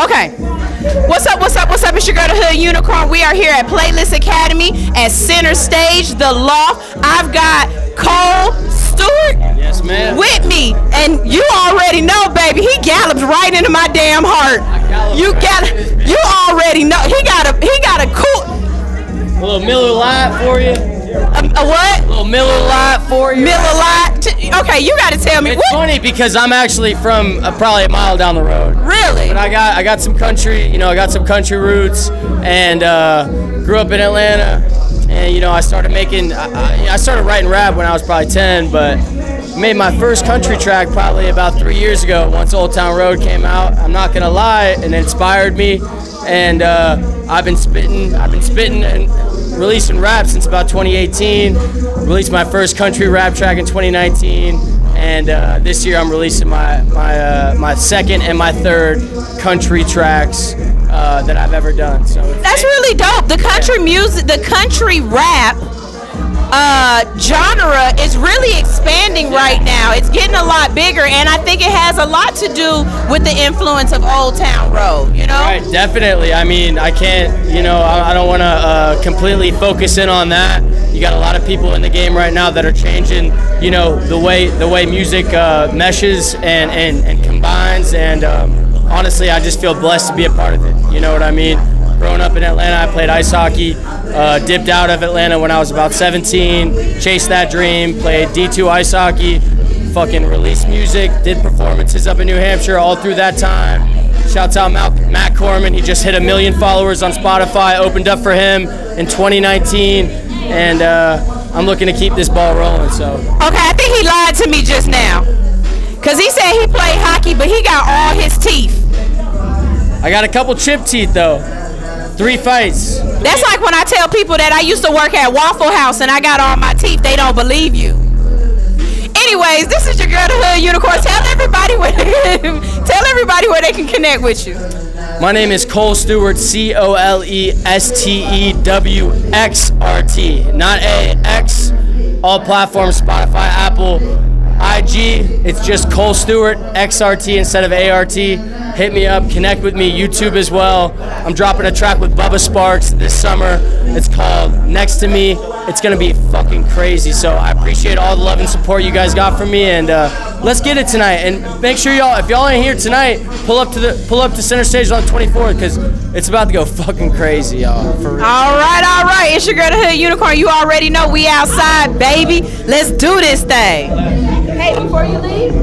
Okay. What's up, what's up, what's up? It's your girl, the Hood Unicorn. We are here at Playlist Academy at Center Stage, The Loft. I've got Cole Stewxrt Yes, ma'am. with me. And you already know, baby, he gallops right into my damn heart. You got you already know. He got a he got a cool A little Miller Lite for you. A, a what? A little Miller Lite for you. Miller Lite. Okay, you got to tell me It's what funny because I'm actually from uh, probably a mile down the road. really. But I got I got some country, you know, I got some country roots, and uh, grew up in Atlanta, and you know, I started making, I, I- I started writing rap when I was probably 10, but made my first country track probably about three years ago. Once Old Town Road came out, I'm not gonna lie, and it inspired me, and uh, I've been spitting, I've been spitting and releasing rap since about 2018. Released my first country rap track in 2019 and uh, this year I'm releasing my my uh, my second and my third country tracks uh, that I've ever done. So That's really dope. The country music, the country rap uh, genre is really expanding right now. It's getting a lot bigger, and I think it has a lot to do with the influence of Old Town Road. You know, Right, definitely. I mean, I can't, you know, I, I don't want to uh, completely focus in on that. You got a lot of people in the game right now that are changing, you know, the way the way music uh, meshes and, and, and combines. And um, honestly, I just feel blessed to be a part of it. You know what I mean? Growing up in Atlanta, I played ice hockey. Uh, dipped out of Atlanta when I was about 17. Chased that dream. Played D2 ice hockey. Fucking released music. Did performances up in New Hampshire all through that time. Shouts out Matt Corman. He just hit a million followers on Spotify. Opened up for him in 2019, and uh, I'm looking to keep this ball rolling. So okay, I think he lied to me just now, cause he said he played hockey, but he got all his teeth. I got a couple chip teeth though. Three fights. That's like when I tell people that I used to work at Waffle House and I got all my teeth, they don't believe you. Anyways, this is your girl, the Hood Unicorn. Tell everybody where tell everybody where they can connect with you. My name is Cole Stewxrt. C O L E S T E W X R T. Not A X. All platforms: Spotify, Apple, IG. It's just Cole Stewxrt XRT instead of ART. Hit me up. Connect with me. YouTube as well. I'm dropping a track with Bubba Sparxxx this summer. It's called Next to Me. It's gonna be fucking crazy. So I appreciate all the love and support you guys got from me, and uh, let's get it tonight. And make sure y'all, if y'all ain't here tonight, pull up to the pull up to center stage on the 24th because it's about to go fucking crazy, y'all. For real. All right, all right. It's your girl, the Hood Unicorn. You already know we outside, baby. Let's do this thing. Hey, before you leave,